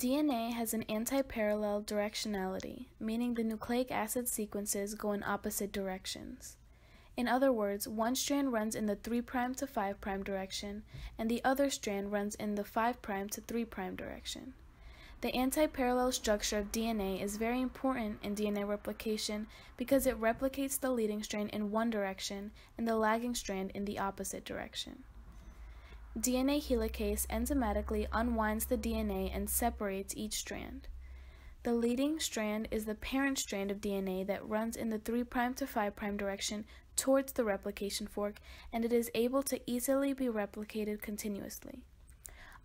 DNA has an antiparallel directionality, meaning the nucleic acid sequences go in opposite directions. In other words, one strand runs in the 3' to 5' direction, and the other strand runs in the 5' to 3' direction. The antiparallel structure of DNA is very important in DNA replication because it replicates the leading strand in one direction and the lagging strand in the opposite direction. DNA helicase enzymatically unwinds the DNA and separates each strand. The leading strand is the parent strand of DNA that runs in the 3' to 5' direction towards the replication fork, and it is able to easily be replicated continuously.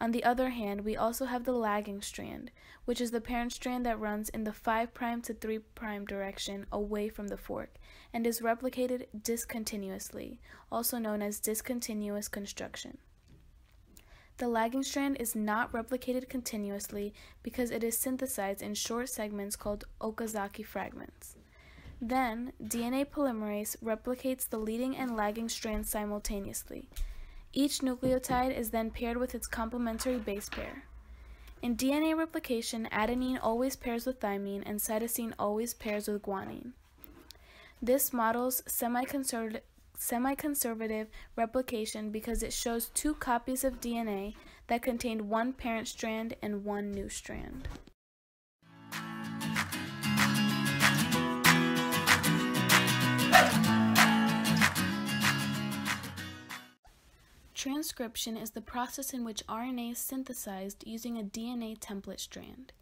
On the other hand, we also have the lagging strand, which is the parent strand that runs in the 5' to 3' direction away from the fork, and is replicated discontinuously, also known as discontinuous construction. The lagging strand is not replicated continuously because it is synthesized in short segments called Okazaki fragments. Then, DNA polymerase replicates the leading and lagging strands simultaneously. Each nucleotide is then paired with its complementary base pair. In DNA replication, adenine always pairs with thymine and cytosine always pairs with guanine. This models semi-conservative semi-conservative replication because it shows two copies of DNA that contained one parent strand and one new strand. Transcription is the process in which RNA is synthesized using a DNA template strand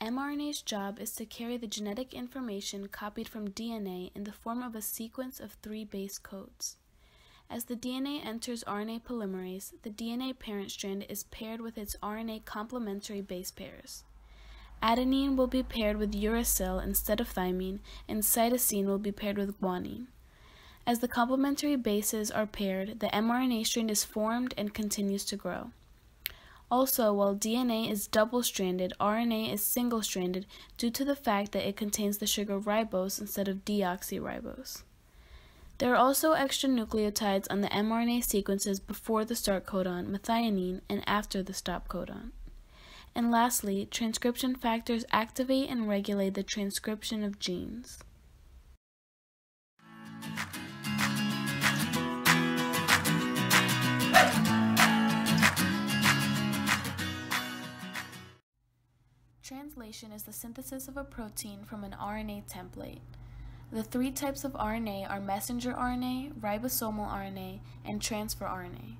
mRNA's job is to carry the genetic information copied from DNA in the form of a sequence of three base codes. As the DNA enters RNA polymerase, the DNA parent strand is paired with its RNA complementary base pairs. Adenine will be paired with uracil instead of thymine, and cytosine will be paired with guanine. As the complementary bases are paired, the mRNA strand is formed and continues to grow. Also, while DNA is double-stranded, RNA is single-stranded due to the fact that it contains the sugar ribose instead of deoxyribose. There are also extra nucleotides on the mRNA sequences before the start codon, methionine, and after the stop codon. And lastly, transcription factors activate and regulate the transcription of genes. Translation is the synthesis of a protein from an RNA template. The three types of RNA are messenger RNA, ribosomal RNA, and transfer RNA.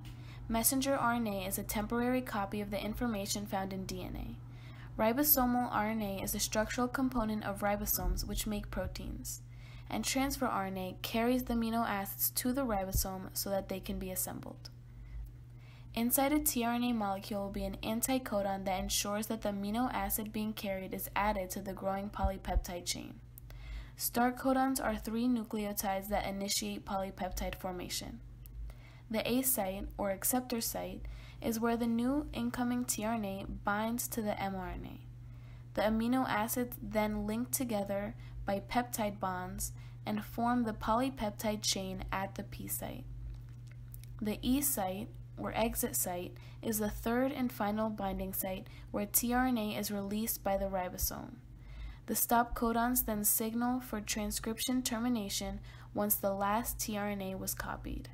Messenger RNA is a temporary copy of the information found in DNA. Ribosomal RNA is the structural component of ribosomes which make proteins. And transfer RNA carries the amino acids to the ribosome so that they can be assembled. Inside a tRNA molecule will be an anticodon that ensures that the amino acid being carried is added to the growing polypeptide chain. Start codons are three nucleotides that initiate polypeptide formation. The A site, or acceptor site, is where the new incoming tRNA binds to the mRNA. The amino acids then link together by peptide bonds and form the polypeptide chain at the P site. The E site, or exit site, is the third and final binding site where tRNA is released by the ribosome. The stop codons then signal for transcription termination once the last tRNA was copied.